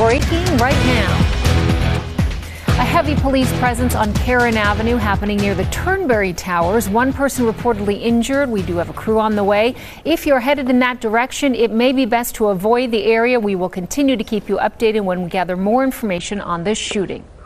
Breaking right now. A heavy police presence on Karen Avenue happening near the Turnberry Towers. One person reportedly injured. We do have a crew on the way. If you're headed in that direction, it may be best to avoid the area. We will continue to keep you updated when we gather more information on this shooting.